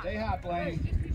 Stay hot, Blaine.